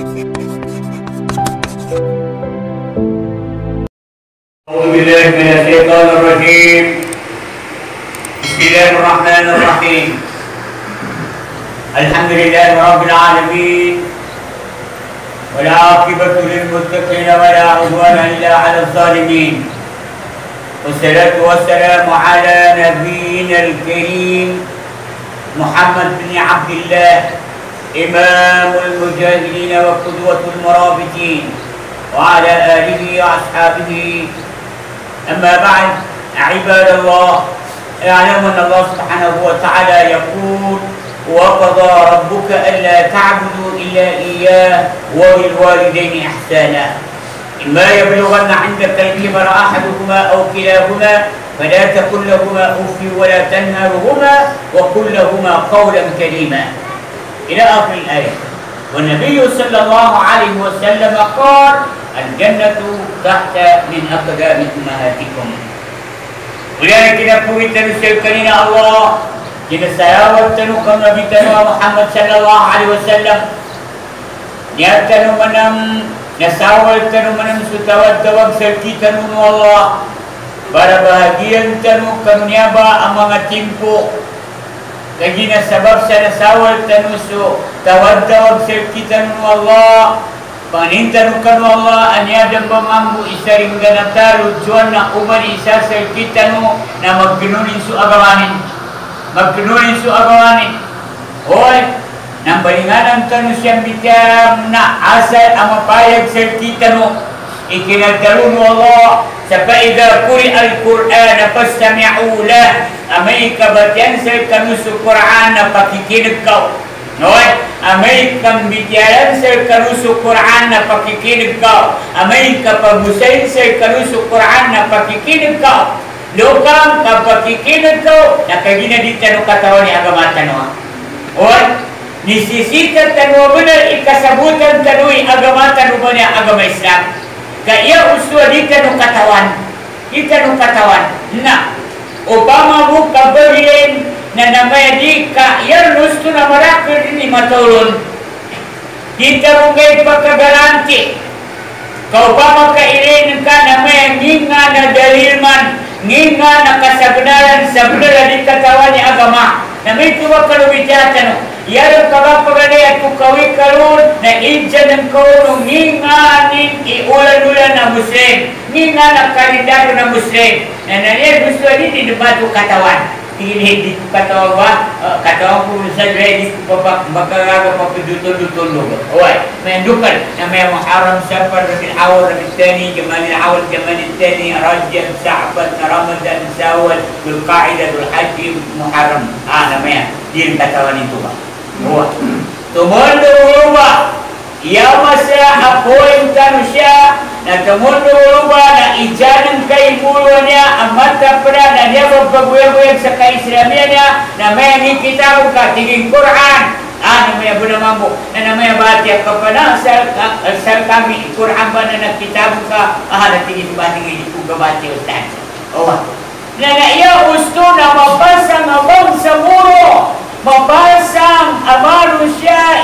بسم الله الرحمن الرحيم. الحمد لله رب العالمين. والعاقبة للمتقين ولا عدوان إلا على الظالمين. والصلاة والسلام على نبينا الكريم محمد بن عبد الله إمام المجاهدين وقدوة المرابطين وعلى آله وأصحابه. أما بعد عباد الله اعلموا أن الله سبحانه وتعالى يقول وقضى ربك ألا تعبدوا إلا إياه وبالوالدين إحسانا. إما يبلغن عندك الكبر أحدهما أو كلاهما فلا تقل لهما أف ولا تنهرهما وقل لهما قولا كريما. إلى آخر الآية. والنبي صلى الله عليه وسلم قال الجنة تحت من أقدام أمهاتكم. ويعني كده كويت الشيطانين الله كده سيارت نقم نبي محمد صلى الله عليه وسلم. نياتنا منم نساولت منم ستوات دوام سلكيت من الله. بربا جيلت نقم نيابا أمام تنفو serki tanu Allah para bahagian tanu kang niaba ang mga timpo lagi na sabab sa nasawal tanu su tawad tawag serki tanu Allah panintan kanu Allah anyadang pamambu isaring ganatalu juan na umani isa serki tanu siyang bitam na asal ang mapayag sa kitano ikinagdalo mo Allah kuri al-Quran pastami'u lah. Amay kabatian sa kanu Quran na pakikinig ka Noy, amay kambitiyan sa kanu Quran na pakikinig ka amay kapabusayin sa kanu Quran na pakikinig ka Lokang kapakikinig ko, nakagina di tanu katawan ni agama tanu. Or, nisisita tanu benar ikasabutan tanu agama tanu benar agama Islam. Kaya uswa di tanu katawan. Di tanu katawan. Nah, Obama bu kabarin na namanya di ka yar nustu na marakir ni matulun. Kita mungkin pagkagaranti. Kau Obama ka irin ka namanya nginga na dalilman nginga na kasagnaran sa benar di katawan ni agama na may tuwa kalubitatan no yaro kaga pagani at kukawi kalun na idja ng kauno nginga ni iulan-ulan na muslim. Nginga na kalendaro na muslim. Na nangyay gusto ni di dumato katawan. Tingin di katawan ba katawan ko sa dre di ko pa makaraga pa pidutol-dutol no oy may dukan na may muharram safar rabiul awal rabiul thani jamal awal jamal thani rajab sa'ban ramadan sawal bil haji muharram. Ah namanya. Din katawan itu ba oh tumundo ba Ya masa ako yung tanu siya na tumundo ba na ijanan kay mulo niya ang mata pala na niya magpaguyag-uyag sa ka-Islamia niya na may ni kitab ka tiging Quran. Ah may abu na mambo na na may bati ka sa kami Quran ba na nagkitab ka ah na tiging ba tiging ko gabati oh na na iya gusto na mabasa nga bang sa muro mabasang amalu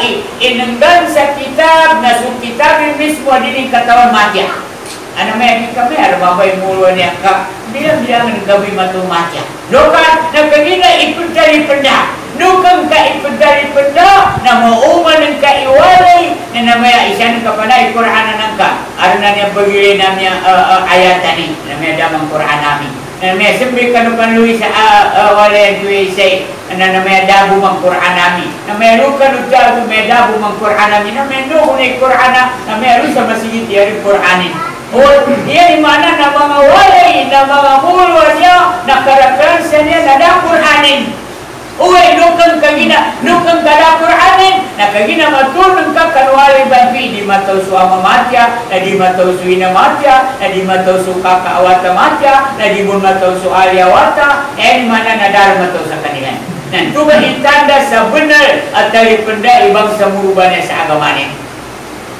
siya inenggan sa kitab na sa kitab mismo din katawan ano may di kami ano mabay mulo niya ka bilang bilang gabi matu matya lokan nagkagina ipundari penda nukang ka ipundari penda na mauman ng kaiwalay na namaya isa ng kapanay Quran ng ka ano na niya bagili na niya uh, uh, ayatan ni namaya damang Quran namin mang Quran nami na may ru ka nu dabo may dabo mang Quran nami na may no ni Quran na may ru sa masjid yari Quranin o iya di mana? Na mga walay na mga mulo niya na karakansa niya na da Quranin Uwe nukang kagina, nukang kada Quranin, na kagina matulong ka kanwali banfi, di mataw su ama matya, na di mataw su matya, na di mataw su kakaawata matya, na di mun mataw su aliawata, eh mana nadar mataw sa kanilan. Dan tuba itanda sa benar at talipenda ibang sa murubannya sa agamanin.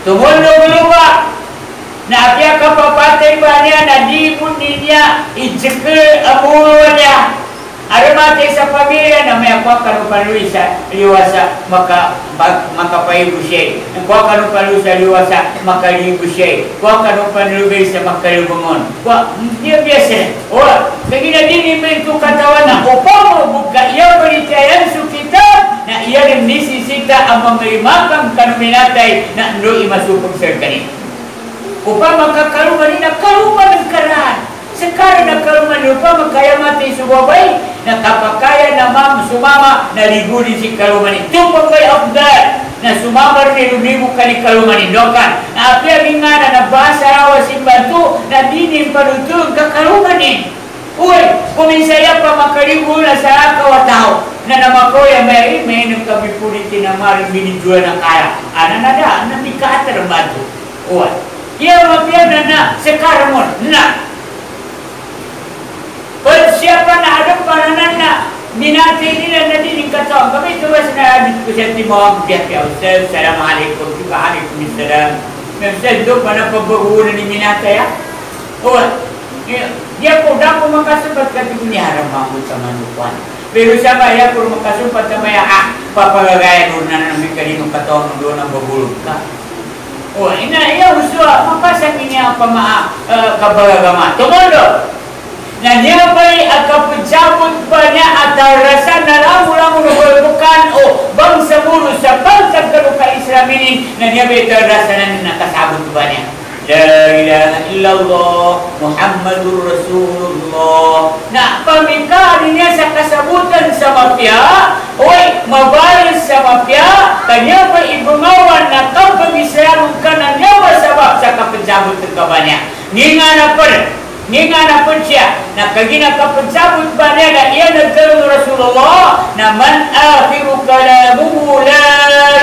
Tumundo lupa, na apya kapapatay ba niya na di mo niya ijikil amulwa niya Ada mati sa pamilya na may akwa kanu panuwi sa liwasa maka maka paibu siya. Kwa kanu panuwi sa liwasa maka libu siya. Kwa kanu panuwi sa maka libungon. Kwa dia biasa. Oh, kagina din imen tu katawan na upamo buka iya percayaan su kita na iya din nisi sita ang mamalimakang kanuminatay na ndo imasupag sa kanin. Upama kakaluman na kaluman ng karan. Sekarang nak kalau menupa makaya mati sebuah baik nak kapakaya nama sumama na liguri si kalumani tu pagkay afdal na sumama rin lumibu kani kalumani dokan na apya bingana na bahasa rawa simbatu na dini panutul ka kalumani Uy, kuminsaya pa makaligo na sa kawataw na namakoya may may na maring binidua na kaya. Ana na da, na mikata ng batu. Uy, iya mapya na na, sekarang mo, na, persiapan ada ini dan nanti dikata kami coba sebenarnya diskusi di bawah pihak ya Ustaz Assalamualaikum. Juga Waalaikumsalam Ustaz itu pada pembaru ni minata ya? Oh dia kuda pun makasumpat kati punya haram mampu sama nukuan pero siapa? Ya pun makasumpat sama ya. Ah papa gaya nurna nang mikari nung katong doon ang babulog ka Oh, ina iya usua makasang ini apa ma kabagama. Tumondo, na niya ba'y agkapujabot ba niya at darasan na lamu-lamu bukan o bang sa muro sa bansag ka islaminin na niya ba'y darasan na nakasabot ba niya La ilaha illallah Muhammadur Rasulullah. Na pamikari niya sa kasabutan sa mafia oy mabayad sa mafia kanya pa ibungawan na kapag Islam ka na niya masabab sa kapajabot ng kabanya nga na kagina kapagsabot ba niya na iya nagkaroon Rasulullah na man akhiru kalamuhu la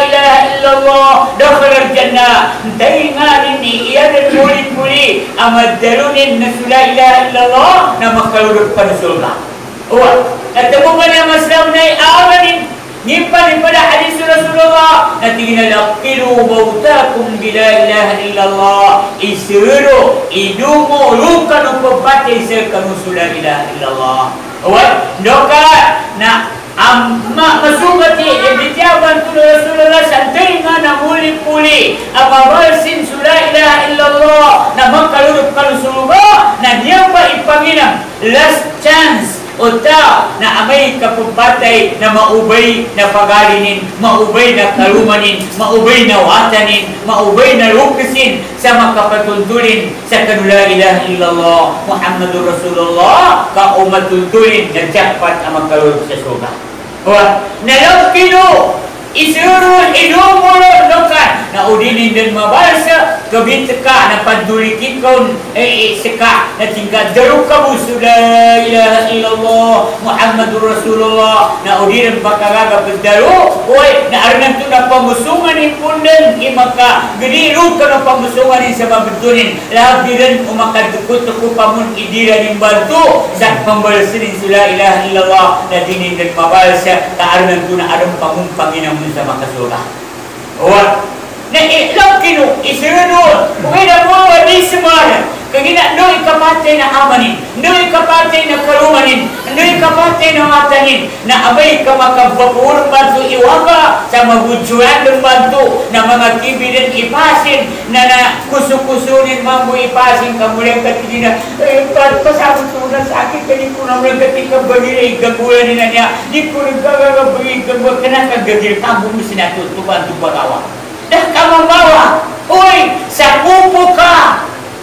ilaha illallah dakhala al-jannah. Dahil nga nini iya na muli-muli ang magdalunin na la ilaha illallah na makalulog pa na surga. Uwa, at mo ba na maslam na iawanin Nyimpan daripada hadis Rasulullah nanti kita laqilu mautakum bila ilaha illallah upapati sekanu sudah ilaha illallah Awak doka na amma masubati ibtiaban tu Rasulullah santai ngana muli puli apa balsin sudah ilaha illallah na makaluruk kalau surga na dia pa ipangina last chance Uta na amay kapupatay na maubay na pagalinin, maubay na kalumanin, maubay na watanin, maubay na lukasin sa makapatuntunin sa kanula ilaha illallah Muhammadur Rasulullah ka umatultunin na jackpot ang magkalulog sa suga. Wa, nalapino Isurul idumulun nukan na udinin dan mabasa kabitaka na pandulikikon eh seka na tingkat daruk kamu sudah ilaha illallah Muhammadur Rasulullah. Na udinin pakagaga pendaru oi na arnan tu na pamusungan ni punden imaka. Gedi ruka na pamusungan ni sama betunin labiran umaka dukut tuku pamun idira ni bantu. Sak pembalasin sudah ilaha illallah. Na dinin dan mabasa ta arnan tu na pamumpang inam dun sa makasurga. Wa na ilang kinu. Isunod wala mo di semana kagina no ikapate na amanin no ikapate na karumanin no ikapate na matanin na abay ka makababur bantu iwaga sa mabujuan ng bantu na mga kibirin ipasin na na kusukusunin mambo ipasin ka mulang katigina eh pasabot ko na sa akin? Kani ko na mulang katika bagay gagulan ni niya. Di ko nagkagagabay gagulan ka na kagagil kambo mo sinatutuban tu bagawa dah kamu bawa Oi, sakupu ka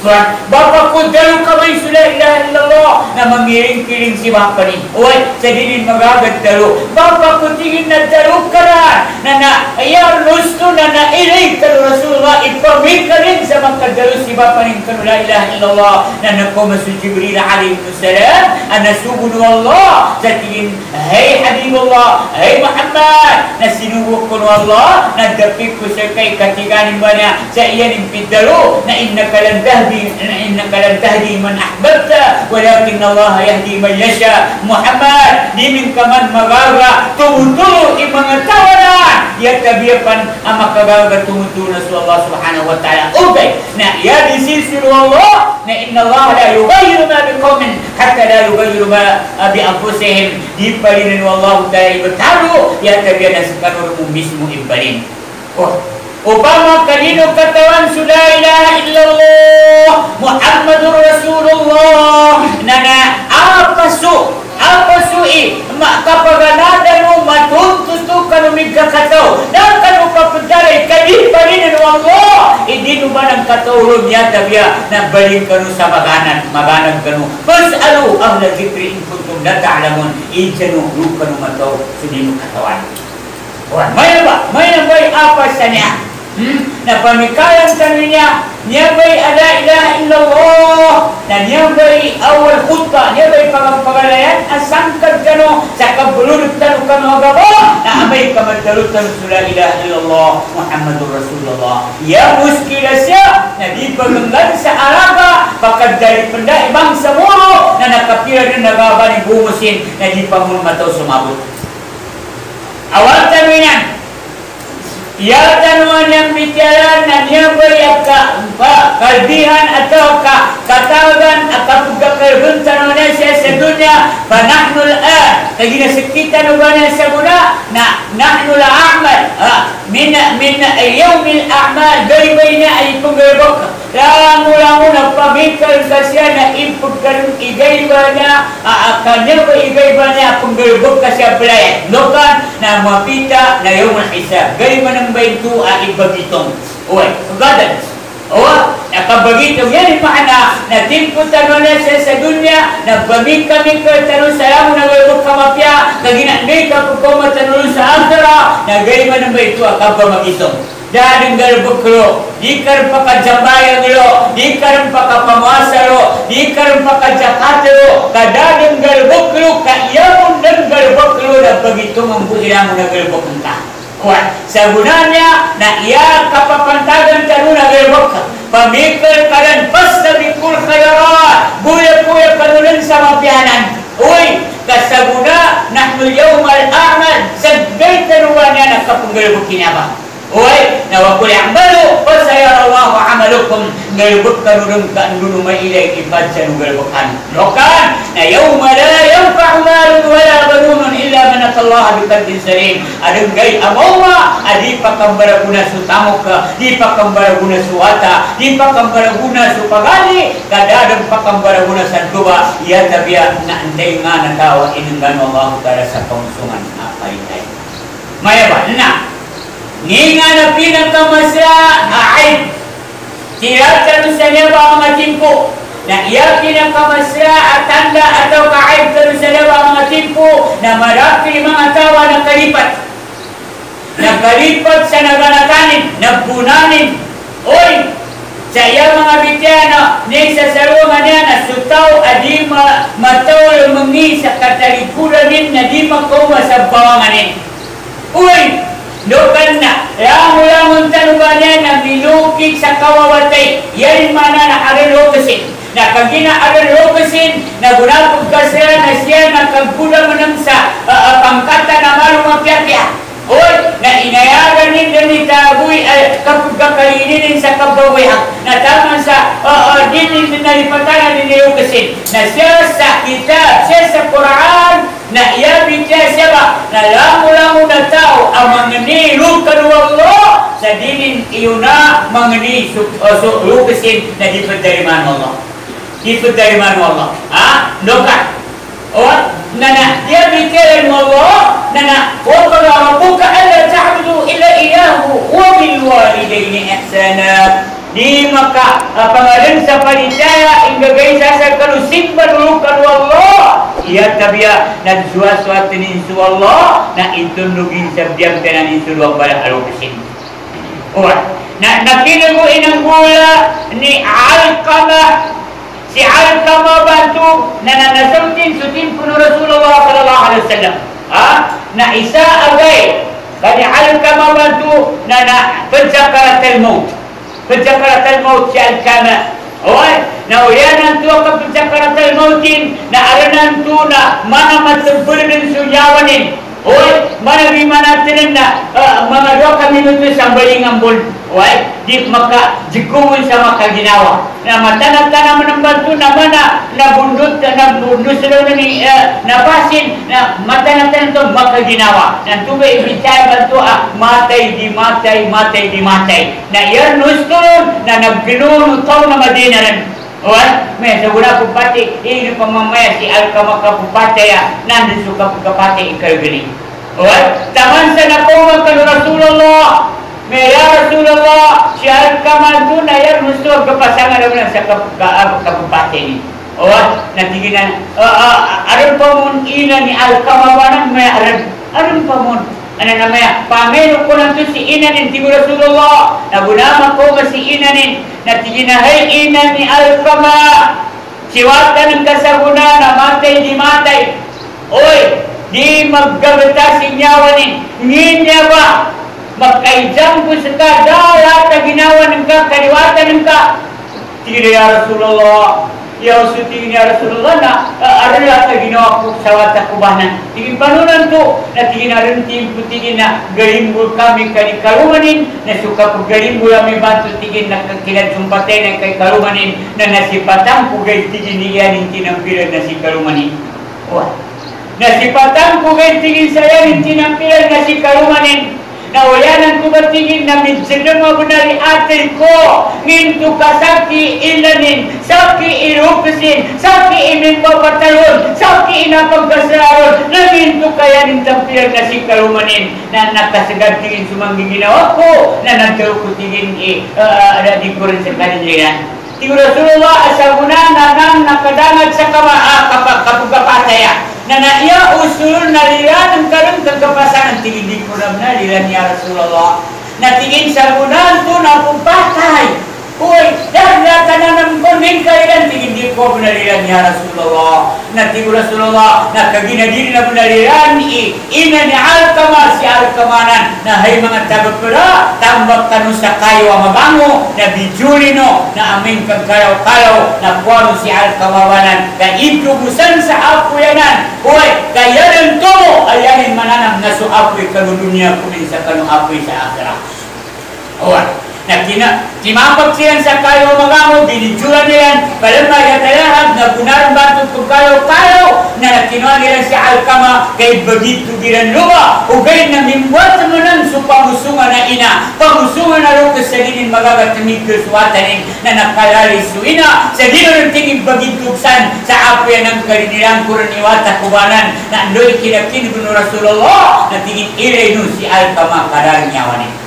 Dalu ka po sudah ilaha illallah. Asa magdalunin ka Na garanti ang kuro ni makasuga ka Bapakku Si bapa ni kalu la ilaha illallah. Na nakoma su Jibril alaihi salam. Ana subunu Allah. Zatin, hey Habibullah, hey Muhammad. Na sinuwag ko Allah. Na dapik ko sa kay katiganin ba niya sa iyan impidalo. Na innaka lan tahdi, na innaka lan tahdi man ahbabta. Walakin Allah yahdi man yasha. Muhammad, di min kaman magaga. Tumutulo i mga tawanan. Ya tabiyapan ang makagaga tumutulo na sa Allah subhanahu wa ta'ala. Okay, na ya disisiru Allah. Na inna Allah la yugayiru ma biqawmin hatta la yugayiru ma bi anfusihim. Di palinin Allah ta'ala ibatalu. Ya kanur mo mismo ibalin. Oh, Upama kanino katawan sudah ilaha illallah Muhammadur Rasulullah Nana apa su apa sui mak kapaganada no matuntus tu kanu migga katau dan kanu papadare kadi parin Allah idi nu banang katau rum ya tabia na balin kanu sa maganan maganan kanu fasalu ahla zikri in kuntum la ta'lamun ijanu ru kanu matau sudinu katawan. Wan, may ba? May na bay apa sa niya? Hmm? Na pamikayan kaninya, niya bay ala ilaha illallah, na niya bay awal khutbah, niya bay pagpagalayan, asangkad kano, sa kabulunod kano kano agabo, na amay kamadalot kano sa la ilaha illallah, Muhammadur Rasulullah. Ya muskila siya, na di paganggan sa araga, bakad dari penda ibang sa muro, na nakapira rin nagaba ni bumusin, na di pa mo mataw sumabot. Awal taminan, Ya yang bicara na niya ba ka kalbihan atau ka katawagan atau kakalbun tanuan siya sa dunya fa nahnu al-an kagi na sakita no ba na nahnu al-a'mal min min yawm al-a'mal bay na ay punggabok Lamu lamu na pamikal kasya na ipagkalong igay ba niya kanya ba igay ba niya punggalbog kasya belayat lokan na mapita na yung isa gay man ang baito a ibagitong uy kagadan Oh, nakabagitong yan yung maana na timpo tanong na siya sa dunya na pamikal ka tanong sa lamo na galbog kamapya kaginanday ka kung matanong sa akara na gay man ang baito a dading galbukro, di karon pakajambayan lo, di karon pakapamuasa di karon pakajakate lo, kadading galbukro, kaiyamon ng galbukro na begitu membuhilang na galbuk entah. Kuat, sebenarnya na iya kapapantagan tanu na galbuk, pamikir kalian pas na bikul khairat, buya-buya kanulan sama pianan. Uy, kasabuna nahnu yawmal a'mal, saggay tanuwannya na kapunggalbukin apa? Oi, na wa kul ya'malu fa sayara Allahu 'amalukum galbuk kanurung kan dulu ma ilai ibad sanu galbukan. Lokan na yauma la yanfa'u malun wala banun illa man atallaha bi qalbin salim. Adeng gai amawa adi pakambara guna su tamuka, di pakambara guna su wata, di pakambara guna su pagali, kada adeng pakambara guna santuba, ya tabia na andai ngana tawa inungan Allah ta'ala sa pangsungan apa ini. Maya ba? Nah, Ninga na pinakamasya aib. Tiyatan sa niya ba mga timpo na iya pinakamasya at tanda atau kaib kanu sa niya ba mga timpo na marami mga tawa na kalipat. Nakalipat sa naganatanin, nagpunanin. Oy, sa iya mga bityano, ni sa sarungan niya na sutaw adi ma mataw mangi sa katalikuran na di makuma sa bawanganin. Uy, Dokan na, lamang-lamang tanubanya na milukig sa kawawatay. Yan mana na arilokasin. Na kagina arilokasin, na gunapog kasya na siya na kagpula manang sa uh, uh, pangkata na malumapyapya. Oy, na inayagan ni ni tabuy ay kapag kakainin sa kabawihan na tama sa uh, uh, din nalipatan ni nilukasin na siya sa kitab, siya sa Quran, na siya ba na lamu-lamu na tao ang mga ni lukan Allah sa dinin iyo na mga ni su, su, lukasin na di pagdariman Allah. Di pagdariman Allah. Ha? Lokat. O, nana, mo Allah, nana, wa qala rabbuka ta'budu illa iyyahu wa bil walidayni ihsana. Di maka uh, pangalan sa panitaya ingagay sa sa kalusimba dulu kalwa sabia na suwa-suwa tininsu Allah na itun nugin sabdiam tanan insu dua bala alo kesin. Ora, na nakinago inang gula ni Alqamah si Alqamah bantu na nanasautin sutin puno Rasulullah sallallahu alaihi wasallam. Ah, na isa agay kani Alqamah bantu na na pencakaratul maut. Pencakaratul maut si Alqamah Oi, na uyanan tu ka pencakaratul mautin na aranan tu na mana matempurnin sunyawanin. Oi, mana gimana tinin na Oi, di maka jikumun sa maka ginawa. Na matana-tana menembantu na mana na bundut na bundut selalu ni uh, na pasin na matana-tana tu maka ginawa. Na tu be bicara bantu ah matai di matai matai di matai. Na ia nustun na nagginun tau na Madinah rin. Wan, may saguna pupati, ini pamamaya si Alkama kapupati ya, nandun suka pupati ikaw gini. Wan, taman sa napuma ka Rasulullah, may ya Rasulullah, si Alkama doon na yan, gusto kapasangan naman sa kapupati ni. Wan, natigin na, aron pa mo ina ni Alkama ba nang may aron, aron pa mo, ano namanya pamelo ko lang to si inanin ti Rasulullah nagunama ko ba si inanin na tiginahay inan ni Alkama siwata ng kasaguna na matay di matay oy di maggabata si nyawanin nginya ba magkaijang ko sa ka dala ta ginawa ng ka kaliwata ng ka tigina ya Rasulullah ya suti ni Rasulullah na uh, adalah ta ginawa ko sa wata kubanan tingin panunan to na tingin arin tingin na galimbul kami kani karumanin. Na suka ko galimbul kami bantu tingin na kilat sumpatay na kay karumanin. Na nasipatan ko gay tingin niya ning tinampiran na si karumanin. Wah. Nasipatan ko gay tingin saya na si karumanin na wayanan ko batingin na minsan mo bunari atin ko ngintu kasaki ilanin saki irupisin saki imin papatalon saki inapagkasaron na ngintu kaya nin tampiyan na si karumanin na nakasagad tingin sumanggi ginawa ko na nagkaroon ko tingin eh, uh, uh, di ko rin sa kaniliran Ti Rasulullah asaguna nanang nakadangad sa kama ah, kap kapugapataya na naiya usul na liran ang karon kagapasan tingin di ko na liran ya Rasulullah. Na tingin sa gunan to na pupatay Uy, dahil na tananam ko min kailan tingin di ko bunaliran ya Rasulullah. Na tigo Rasulullah na kaginagin na bunaliran i ina ni si Alkamanan. Na hay mga tagapura tambak tanu sa kayo ang mabango na bijuli no na amin kang kayaw-kayaw na kuwano si Alkamawanan na itubusan sa apuyanan Uy, kaya rin to ayanin mananam na su apoy kanu dunia kumin sa kanu apoy sa akhirat Uy, na kina timapag siyan sa kayo mga mo binidjuran niyan palamma yatalahab na punaran bantu kung kayo kayo na nakinuha nila si Alkama kay begitu giran lupa ugay na mimbuat mo nang so na ina. Pamusungan na rin sa dinin magabatamig kesuatanin na nakalali su ina. Sa dino ng tingin bagitugsan sa apoy ng karinilang kuraniwata kubanan? Na andoy kinakin kuno Rasulullah. Na tingin ilay nun si Alkama kadang nyawanin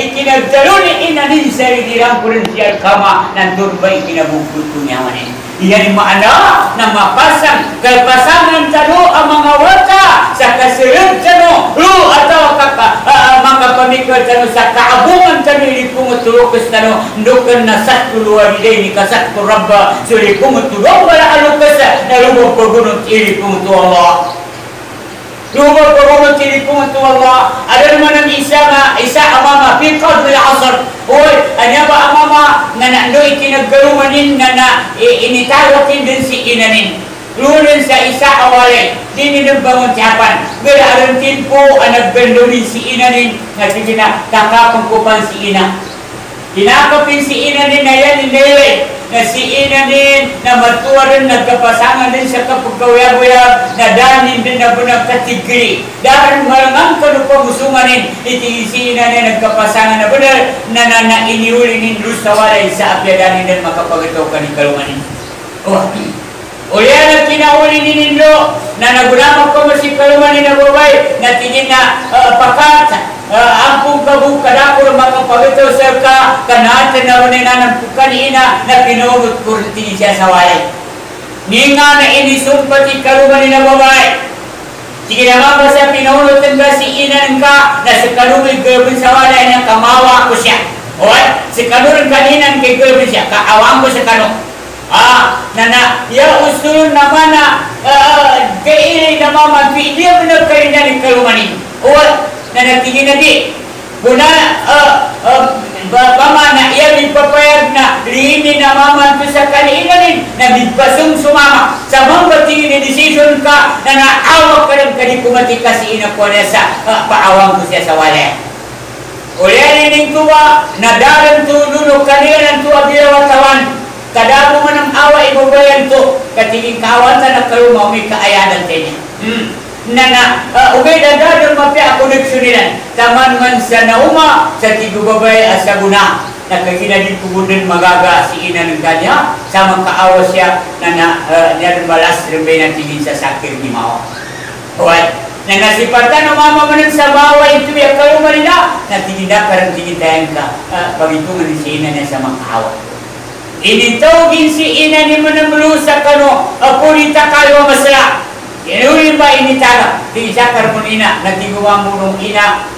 Ikinagdalo ni inanin sa idirang kurensyal kama ng turbay kinabukod ko niya manin. Iyan maana na mapasang kalpasangan talo ang mga wata sa kasilid tano lu atau kaka uh, mga pamikot tano sa kaabungan tano ili kumutulukos tano ndukan na sat kuluwa ni ni kasat ko rabba suli kumutulong wala alukas na lubog pagunot ili kumutu Allah. Lumag pagumot kinipungan to Allah. Ada naman ang isa nga, isa amama, fi qadr al-asr. Oy, anya ba amama nga nando ikinaggarumanin nga na initawakin din si inanin. Lunin sa isa awalin, di bangun tiyapan. Gala alam timpo, ang naggandonin si inanin, nga sige na, si ina. Kinakapin si inanin na yan, na si inanin na matuwa rin nagkapasangan din sa kapagkawayag-wayag na danin din na bunang katigri. Dahil malangang kanupa musunganin iti si inanin nagkapasangan na bunal na na na iniuli nin sa apyadanin din makapagataw ka ni kalumanin oh. Yan ang kinauli ni Nindo na nagunamang ko si kalumanin na tingin na uh, pakat ampung kabu kadapur maka pawito sa ka kanate na rin na kanina pinurot kurti siya sa walay. ninga na ini sumpati kaluman na babae Jika nama bahasa pinaulo tengah si inan ka na sekalumi gabin sawala ina kamawa ko siya. Oy, sekalur kaninan kay gabin siya ka awam ko. Ah, nana ya usul nama na kay ini nama magpi dia benar kay ni kalumani. Oy, na di. Guna Bama na iya mipapayag na liini na maman ko sa kaniinanin na mipasong sumama. Sa mga tingin ni decision ka na naawak ka ng kanikumati kasi ina ko na sa uh, paawang ko siya sa wala. Uli ning tuwa na daran tu nuno kanilan tu abiyawatawan. Kadamo man ang awa ibabayan to katingin kawan sa nakalumaw may kaayanan tayo. Hmm nana uh, ugay dadadang mapi ako nagsulinan taman man sa nauma sa tigubabay asa guna. Nakagina din kubunin magaga si ina ng kanya sa kaawa siya na na uh, niyan balas rin na tingin sa sakir ni Mao. Huwag na nasipatan ng mama mo sa bawa ito ya kayo marina na tingin na karang tingin tayo ka uh, pagitungan ni si ina niya sa makaawa. Initawagin si ina ni mo na mulusa kano apurita kayo masala Inuli ba ini tala di sakar mun ina nagiguwa mo ina.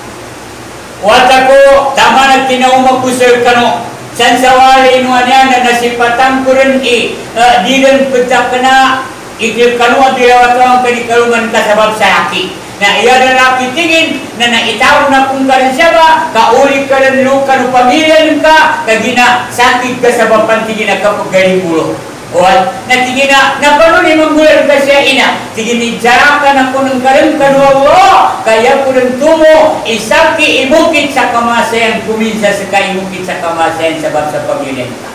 Wata ko tama na tinauma kusir kano san sawali inu anya na nasipatan ko rin i uh, di rin petak kena ikil kanu di rawatawang kanikalungan kasabab sa aki na iya na nakitingin na naitaw na kung karin siya ba kauli ka rin luka no pamilya ka kagina sakit ka sa papantingin na kapag galing ulo Wan, na tingin na, napano ni manggulan ka siya ina, tingin ni jaraka na ko ng karim kadwa kaya ko ng tumo, isaki imukit sa kamasayan, kuminsa sa kaimukit sa kamasayan sabab sa pamilya ka.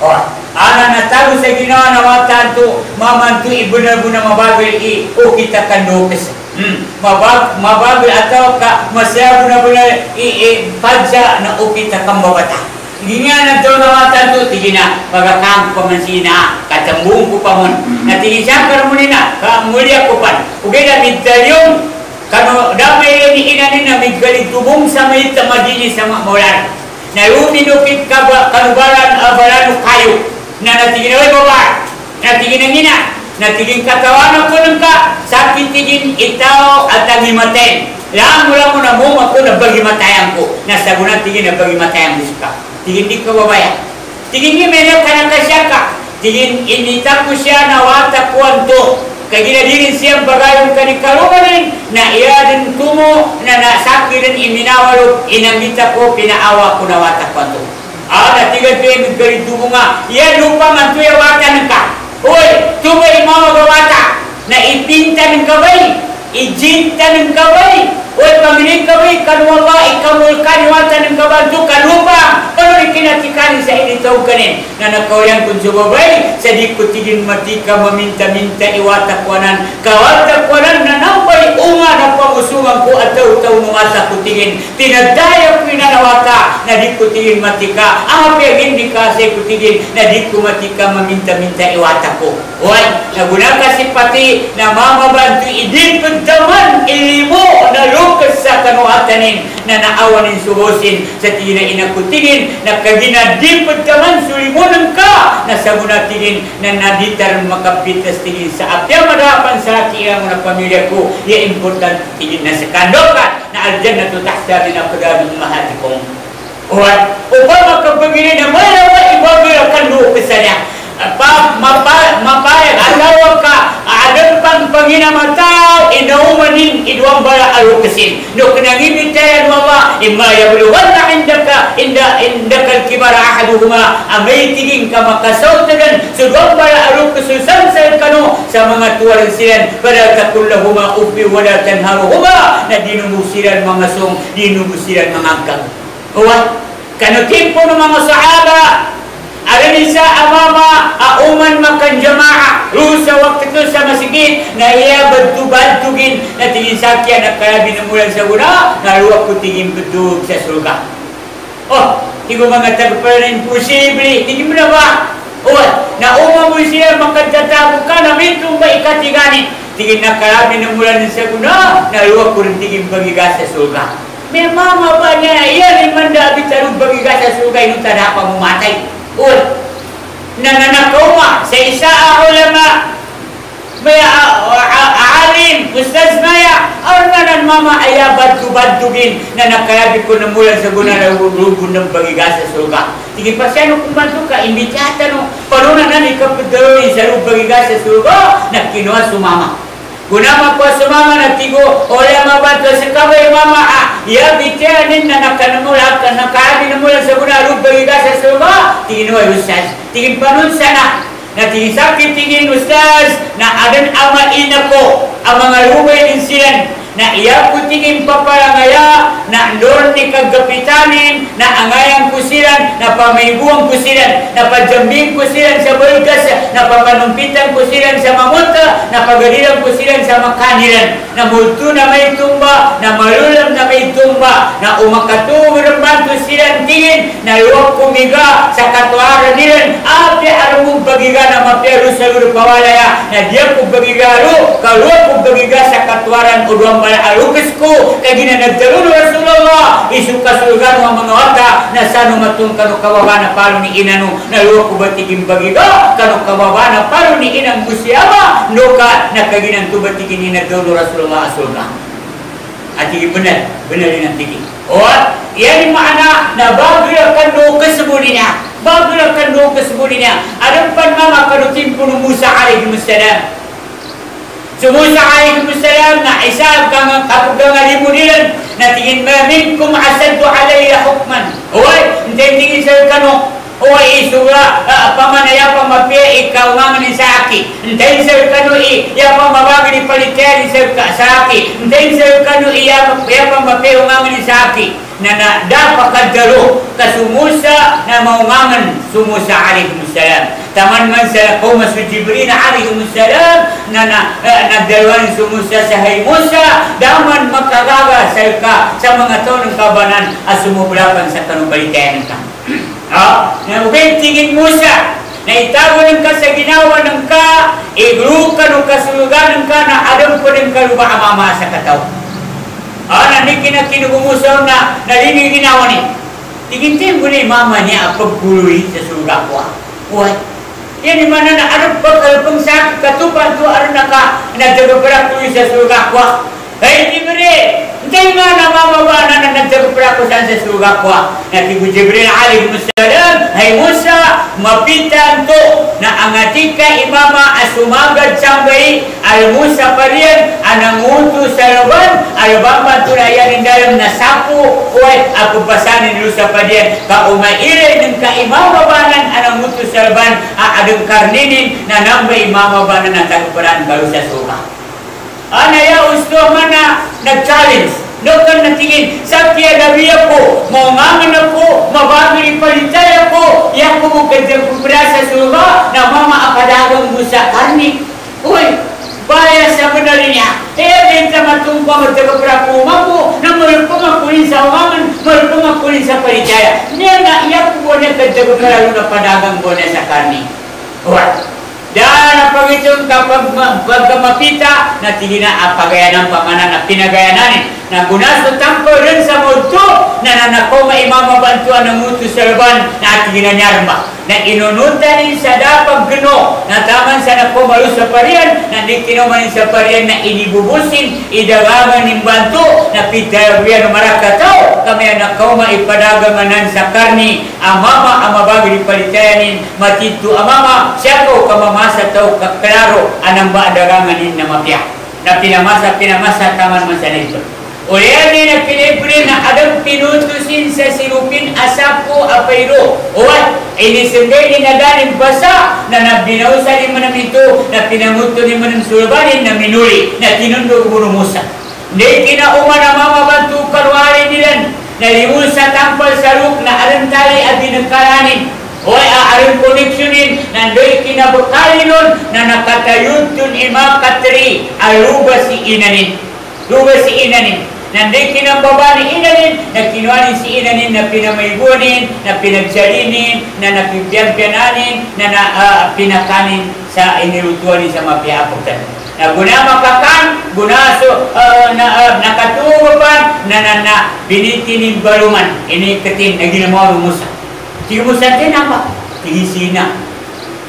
Oh, ana na tago sa ginawa na watan to, mamanto ibunabu na mababil i, o kita kandokes. Hmm, mabag, mababil atau ka, masaya buna-buna i, i, padsa na o kita kambabata. Ginya na to na watan to tigina pagakang pamansina katambung ko pamon na tigi sakar mo nina ka mulia ko pan ugay na midtalyong kano damay ni inanin na miggalig tubong sa may tamadini sa mamulan na luminukit ka ba kanubaran abalano kayo na natigin away baba natigin ang ina natigin katawan ko nung ka sakit tigin itaw at agimaten lang mula mo na mo ako na bagi matayang ko nasa guna tigin na bagi matayang ko tingin di kababaya tingin ni mena kana kasyaka tingin ini taku siya na wata kuanto kagina dirin siyang bagayong kanikalumanin na iya din tumo na nasaki din iminawalo inamita ko pinaawa ko na wata kuanto ah na tiga tuya migari tumo nga iya lupa man tuya wata ng ka Uy, tumo imawa gawata na ipinta ng kabay ijinta ng kabay Uy, pamiling kami, kanwala, ikamul kaniwata ng kabantu, kalupa. Pero ikinatikani sa initaw kanin. Na nakawyan kung sumabay, sa di ko tigin matika, maminta-minta, iwata kwanan. Kawata kwanan na nampay unga na pangusungan ko at taw-taw numasa tigin. Tinadaya ko inanawata na di ko tigin matika. Ang hindi kasi ko tigin na di ko matika, maminta-minta, iwata ko. Uy, naguna kasi pati na mamabantu, idin pagdaman, ilimo, na fokus sa kanuhatanin na naawanin subosin sa tina inakutingin na kaginadipod ka man sulimunan ka na sa munatingin na naditar makapitas tingin sa apya madapan sa kiyang na pamilya ko ya important tingin na sa kandokan na aljan na tutahta din ang pagdadong mahati kong Uwan, upang makapagili na malawa ibagay ang kando kasanya pa mapa mapayag alawa ka adan pang panginamataw inaumanin idwang bala alukasin no kanangibit tayo mama imma yabluwan na indaka inda indaka kibara ahaduhuma. Amay tiging ka makasautagan sudwang bala alukasin sa kano sa mga tuwalang silan para takullahuma ubi wala tanharuhuma. Na dinumusiran mga song dinumusiran mga angkang Uwan, kano timpo ng mga sahaba Aranisa amama auman makan jamaah rusa waktu itu sama sikit na iya bantu-bantugin na tingin sakya na kaya binamulan sa una na luwak tingin betul sa surga. Oh, ko mga tagpalan imposible. Hindi mo na ba? Oh, na umam mo siya makatatago ka na mitong ba ikatiganin. Tingin na kaya binamulan sa una na luwak ko rin tingin bagigas sa surga. May mama ba niya, iya ni manda bitarong bagigas sa surga, yung tada pa mumatay. Ul, nananakauma sa isa a ulama supaya alim ustaz maya. Arna nan mama ayah bantu bantugin na nakayabi ko na mula sa guna na rugun ng bagigasa surga Sige pa siya no kumbantu ka imbitata no? Panuna na ni kapagdaloy sa bagigasa surga na kinuha sumama Kunama kwa sumama na tigo ole mabantu sa kabay mama ah ya bityanin na nakanamula ka nakaabi na mula sa guna rubang bagigasa surga tingin mo ustaz. Tingin panun sana na sakit tingin ustaz na adan ama ina ko ang mga lumay din siyan na iya putingin papalangaya na andor ni kagapitanin na angayang kusiran na pamaybuang kusiran na pajambing kusiran sa bulgas na papanumpitan kusiran sa mamunta na pagadilang kusiran sa makaniran na multo na may tumba na malulam na may tumba na umakatungod ang kusiran tingin na luwag kumiga sa katuaran nilan api aramong bagiga na mapiaro sa luro pawalaya? Na diya kong bagigaro kaluwag kong bagiga sa katuaran o wala alukisku. Kay ginanagdaruno Rasulullah isu kasulgan wa mga wata na sano matun kanu kawawa na palo ni inanu. Na luwa ko batigin bagiga kanu kawawa na palo ni inang busiama nuka na kaginan tu batigin inagdaruno Rasulullah asulna Ati benar, benar ini nanti. Oh, yang mana na bagul akan do kesebudinya, bagul akan do kesebudinya. Ada pan mama kanu timpun Musa alaihi salam. So Musa alaihi salam na isab kang kapugang limudilan na tingin ma minkum asaddu alayya hukman. Oy, hindi sa kano Oy isura pamana ya pamapia ikaw mangan sa aki. Hindi sa kano i ya pamabagi ni palityan sa saki. Sa kano i ya pamapia mangan sa aki na na dapat kadalo kasumusa na maumangan sumusa alaihi salam taman man sa kaum sa Jibril alaihi salam na na nagdalwan sumusa sa hay Musa. Daman makagaga sa ka sa mga tao ng kabanan asumublapan sa kanubalitayan ka na tingin Musa na itago ka sa ginawa ng ka igru ka ng kasulugan ng ka na adam ko ng kaluba amama sa kataw Ah, nanti kina kina gumusaw na nalini ginawa ni. Tigintin ko ni mama niya pagpuluhi sa surga ko. Why? Yan mana na ano pagkalpang sa katupan to ano na ka nagdagapara ko sa surga ko. Hey, Jibril! Hindi nga na mamabana na nagdagapara ko sa surga ko. Nakibu Jibril alaihi salam, Hay Musa, mapitan to na angatika imama asumagad sambay al Musa uto sa laban al bamba tulayan dalam nasapo uy ako pasanin lu sa pariyan ka umaire ng ka imama banan anang sa laban aadong karninin na nambay imama banan na tagparan baru sa suka. Ana ya mana nag-challenge. Doon natingin, sa kaya gabi ako, maungangan ako, mabagay palitay ako, yan ko mo gandang kubra sa suga, na mama akadagang mo sa karni. Uy, baya sa manali niya. Eh, benta matungpa magtagapra ko, mapo, na marupang akulin sa umangan, marupang akulin sa palitaya. Niya na, iyak ko na gandang na padagang ko na sa karni. Uy, dan pagitong kapag pagkamapita na tingina ang pagayanan pamana na pinagayanan na gunaso tampo rin sa muto na nanako maimamabantuan ng muto sa laban na ating ginanyarma na inununtan sa dapag gano na taman sa nako malu sa parian na di kinuman sa parian na inibubusin idagaman ng banto na pitayabiyan ng marakataw kami ang nakaw maipadagamanan sa karni amama amabagi palitayanin matitu amama. Siya ko kamamasa tau kaklaro anang ba daganganin na mapya na pinamasa pinamasa taman man sa Uliyani na pinipili na adam pinutusin sa silupin asapo apayro. Uwan, inisugay ni nagaling basa na nabinausa ni manam ito na pinamuto ni manam sulabanin na minuli na tinundo kumurumusa. Hindi kinauman na mamabantu karwari nilan na limun sa tampal sa ruk na arantali at dinagkaranin. Oy, aaron koneksyonin nandoy kinabukali nun na nakatayod tun ima katri aluba si inanin. Luba si inanin. Nanday kinambaba ni inanin, na kinuhanin si inanin na pinamaybunin, na pinagsalinin, na napipiyagpiyananin, na, na uh, pinakanin sa inilutuan sa mapiapotan. Na guna makakan, guna so, uh, na, uh, nakatubapan, na na na binitinin baluman, ini ketin, na ginawa rumusa. Tigumusan din apa? Tigisina.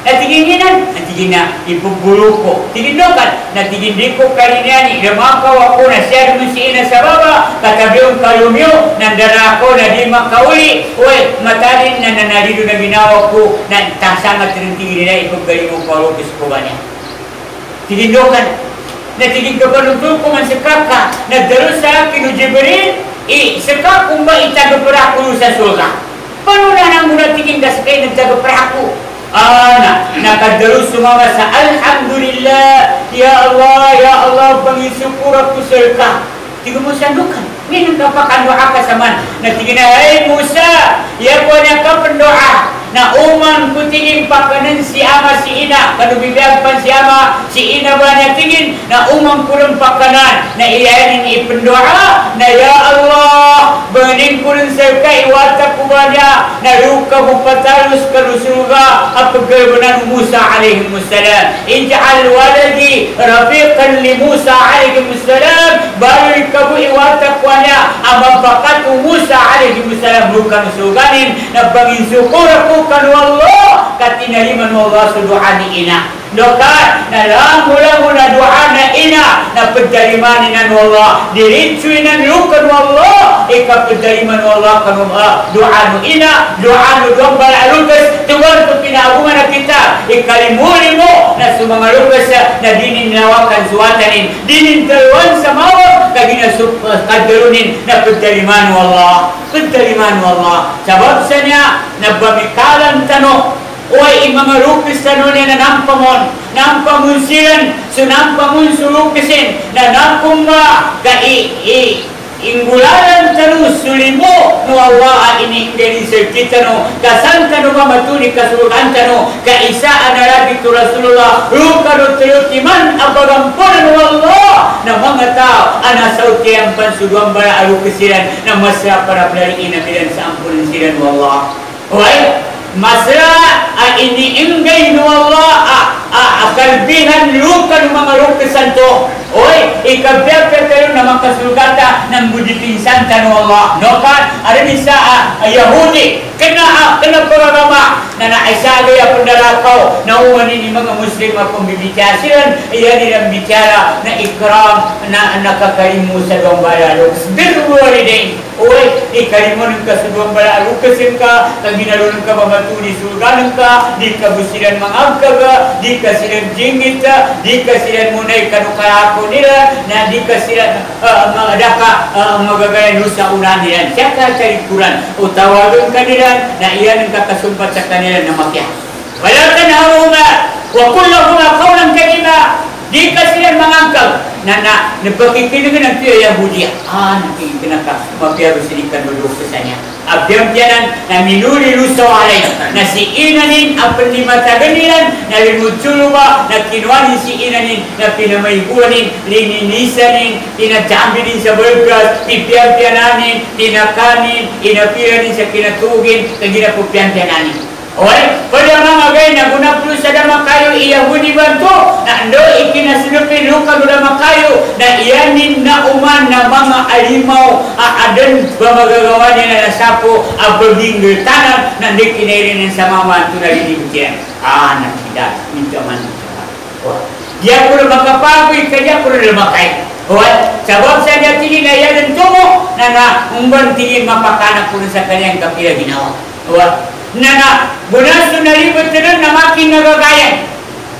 Na tiginginan na tigina ipubuluko tigindokan na tigindiko kaliniani demakaw ako na siya na sa baba katabiyong kalumyo nandana ako na di makauli uy matalin na nanalido na ginawa ko na tasama tinuntingin nila ipaggaling mo palukis ko ba niya tigindokan na kabalutol ko man sa kaka nagdaro sa akin o Jibril i saka kung ba itagapara ko sa surga paano na nang muna gaskay nagtagapara ko Ana nakadaro sumama sa Alhamdulillah Ya Allah Ya Allah Pangisyukur aku serka Tiga mo sandukan Minum kapakan doa ka saman. Natigina Hai Musa Ya ko na ka pendoa na uman kutingin pakanan si ama si ina. Kanu bibiyag pan si ama si ina ba na tingin na uman kurang pakanan. Na iyanin ipendoa na ya Allah bening kurang serka iwata kubanya na ruka bupatalus karusuga apagabanan Musa alaihi wassalam ij'al waladi rafiqan li Musa alaihi baru kabu iwata kubanya amabakatu Musa alaihi wassalam bukan suganin na bangin syukur bukan wallah. Katinaliman Allah suduhani ina doka na lang mula mula doa na ina na pagdariman ina wallah diritsu ina lukan wallah ika pagdariman wallah kan doa nu ina doa nu dombal alukas tuwan tu pinagungan na kita. Ikalimuli mo na sumangalukas na dinin nawakan suwatanin dinin taluan sa mawag kagina kadarunin na pagdariman wallah pagdariman wallah sabab sa niya nabamikalan tano. Uy, na nun na nampamon, nampamunsilan, so nampamun sulupisin, na nampumba, ka i, i, ingulalan tanu sulimo no awa ini dari kita no kasanta no mamatuni kasurgan tanu. Ka isa anarabi tu Rasulullah. Ruka no telutiman apagampun no Allah? Na mga tao ana sauti ang pansuduan bara aru kesiran. Na masya para pelari ina bidan sa ampunan siran Allah. Wai, مساء إن إن غير والله kalbihan luka ng mga lukisan to. Oy, ikabiyag ka kayo na makasulgata ng budi pinsan ta no Allah. No kan? Ada bisa a, a Yahudi. Kena kena programa na naisagay a pandalakaw na umani ni mga Muslim akong bibitasiran. Iyan nilang bicara na ikram na nakakalimu sa dombala lukas. Birwari din. Oy, ikalimu ng kasudong bala lukas ka, kang ginalunong ka ka, di mangagka ka, di ka silang jingit ka, di ka silang munay kanukayako nila, na di ka silang uh, mga daka uh, magagayan sa unan nila. Siya ka talikuran, o tawagan ka nila, na iyan ang kakasumpat sa kanila na makya. Wala huma, wa kullahuma qawlan kalima, di ka silang mangangkag, na na nagpakikilingan ng tiyo Yahudiya. Ah, nakikilingan ka, mapiyaro silikan dulu sa niya. Abiyang tiyanan na minuli luso alay na si inanin ang panlimataganilan na limutsuluba na kinuwanin si inanin na pinamayguanin, lininisanin, tinadambi din sa burgas, pipiyang tiyananin, tinakanin, inapiranin sa kinatugin, na ginapupiyang tiyananin. Oy, pada mga gay na guna plus sa dama kayo iyahudi banto na ando ikinasinupin luka guna makayo na iyanin na uman na mga alimaw aadan ba magagawa niya na nasapo abaging tanang na di kinairin sa mama ito na linibigyan. Ah, nakida, minta man. Dia pun makapagoy kaya pun lumakay. What? Sabab sa dia tingin na yan ang tumo na na umban tingin mapakanak pun sa kanyang kapila ginawa. What? Nana bunas tu nalibut tenan na makin nagagayan.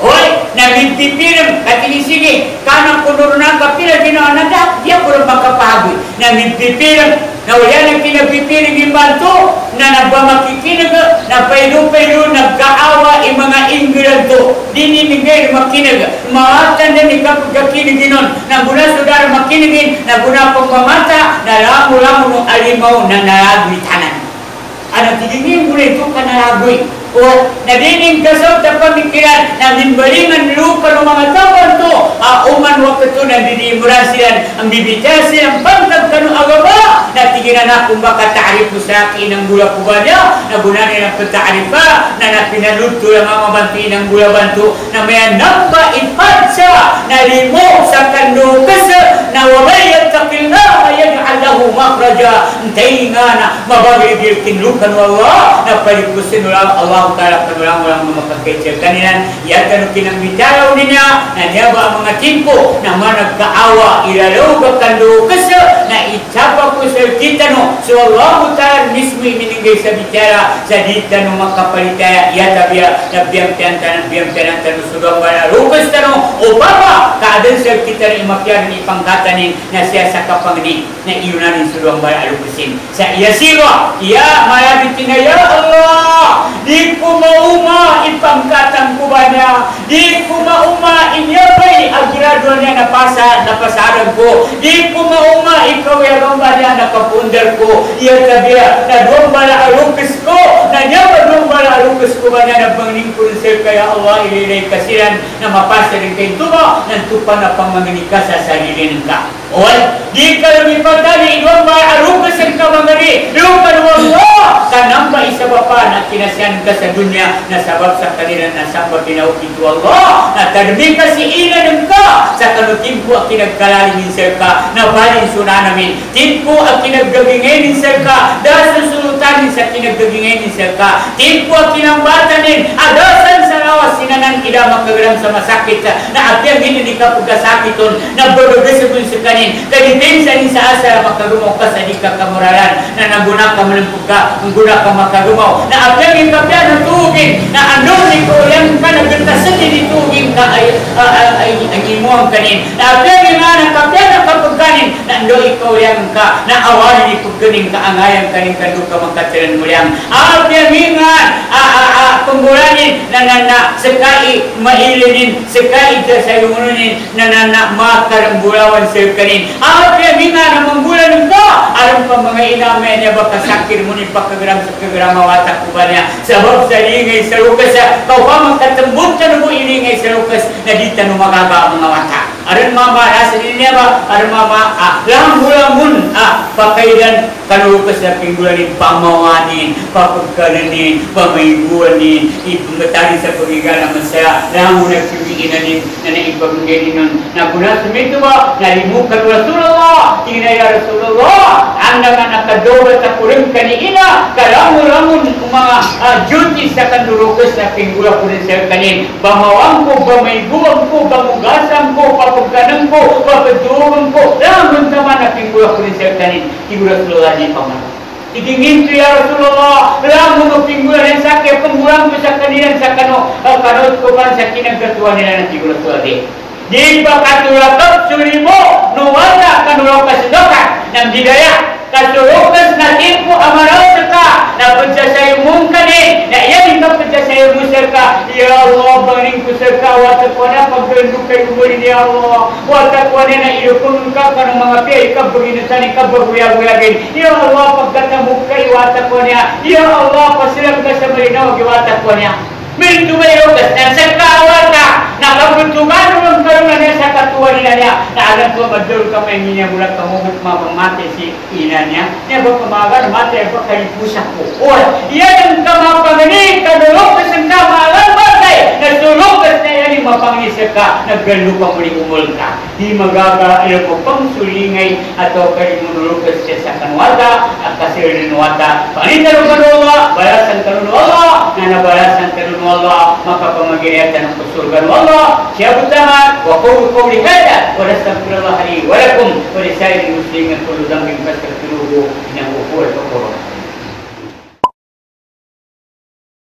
Oy, nagpipipirim katini sige kana kunurunan kapila gino nada dia puro makapahagoy. Nagpipirim na wala nang kinapipirim imbanto na nagbamakikinaga na pailu-pailu nagkaawa i mga inggilan to. Dini nigay makinaga. Maatan na ni kapagakinig ginon na guna sudara makinigin na guna pagmamata na lamu-lamu no alimaw na naragoy tanan. Ada tiga minggu ni tu kena lagui. Kasaw ta pamikiran na minbalingan lupa ng mga tawar to. A uman waktu to na dinimuran sila ang bibitya silang pantag kanu agama. Na tiginan na kung baka ta'arif mo sa akin ang gula ko ba niya. Na gunanin ang pagta'arifa na napinaluto ang mga banti ng gula banto. Na may namba ipatsa na limo sa kanu kasa na Allah taala kanulang ulang makakecel kaninan ya kanu kinang bicara uninya na niya ba mga timpo na mana kaawa ilalaw ka kandu kasa na itapa ko sa kita no so Allah taala mismo miningay sa bicara sa dita no makapalitaya ya tabia na biyang tiyantan biyang tiyantan sudah wala lukas tano o baba kaadan sa kita ni makyan ni pangkatanin na siya sa kapangni na iyunanin sulong bara alukusin sa iya siwa iya na ya Allah. Di ko mauma ipangkatan ko ba niya di ko mauma inyabay ang ginagawa niya na pasa na pasaran ko. Di ko mauma ikaw yung ba niya nakapundar ko. Iya tabiya na doon bara alukis ko. Na niya ba doon bara alukis ko ba niya na bangning ko sir kaya Allah ililay kasiran na mapasa rin kayo tumo ng tupa na pangmangini ka sa sarili ng ka Wan, di ka lumipat tadi, iwan ba arugas ang kamangani, lupa mo Allah, kanamba isa pa pa na kinasyan ka sa dunya na sabab sa kanila na samba pinawag ito Allah, na tadmi ka si ina ng ka, sa kanutin ko ang kinagkalalim sir ka, na balin suna namin, tin ko ang kinaggabingin sir ka, dahil sa sulutan sa kinaggabingin sir ka, tin ko ang kinambatanin, adasan sa lawas sinanan ida makagaram sa masakit, na abyang hindi ka pagkasakiton, na babagas sa kanin kay depensa ni sa asa makagumaw ka sa di ka kamuralan na naguna ka malimpog ka naguna ka na apyang yung kapya na tugin na ano ni ko yan ka nagkantasan ni tugin ka ay ay ang imuang kanin na apyang yung nga kapya na ano ikaw yan ka na awali ni pagkanin ka angayan kanin ka ka magkatiran mo yan apyang yung nga kumbulanin na na na sekai mailinin sekai sa yumunin na na na makarambulawan sa kanin kanin. Apa yang minga na manggulan? Alam pa mga niya baka sakir mo ni pagkagram sa kagrama watak niya? Sabab sa ingay sa lukas, kau pa ka na mo ilingay sa lukas na dita no magaba mga watak. Aron mama nasa niya ba? Aron mama ah, lamulamun ah, pakailan kalukas na pinggulanin pamawanin, papagkalanin, pamayguanin, ipungatari sa pagigala masaya, lamu na piliinanin na naipagaganin nun. Nagunat sa mito ba? Nalimukan Rasulullah, tingnan ya Rasulullah, anda nga nakadobat sa kurim kanina, kalamu-lamun mga uh, duties sa kandurukas na pinggula ko rin sa kanin. Bamawang ko, bamugasan ko, papagkanan ko, papadurong ko, lamun naman na pinggula ko rin sa kanin. Ibu Rasulullah ni paman. Idingin tu ya Rasulullah, lamun no pinggula rin sa kaya penggulang ko sa kanilan sa kano, uh, kanot ko pa sa kinagkatuan nila ng Ibu Rasulullah. Di ba katulakap surimo, nuwala kanulakas dokan ng bidaya, katulukas na timpo amaraw ka, na pagsasayo mong kani, na iyan mo sir ka, Ya Allah, bangin ko sir ka, wata ko na paggandu kay umuli ni Allah, wata ko na ilukun ka ka ng mga piyay, ka baginatan ka baguyag-uyagin, Ya Allah, pagkatamuk kay wata ko niya, Ya? Allah, pasilang ka sa malinaw, wata ko niya, Mintu bayo kas dan sekawar ka nakabutugan mo karon na sa katuwa nila niya na alam ko madul ka may niya bulat ka mo mapamate si ina niya niya ba pamagan mate ba kay pusa ko o iyan ang kamapangani kadulok sa kamalan batay na sulok kas na yan mapangisa ka naggalu pa muli umul ka di magaga ilo ko pang sulingay ato kay munulukas siya sa kanwata at kasirin wata panitan ko Allah balasan Allah na nabalasan kanun Allah maka pemagiriatan untuk surga Allah siapa utama wa qawlu qawli hada wa nastaghfirullah li wa lakum wa li sairil muslimin kullu dhanbin fastaghfiruhu innahu huwal ghafurur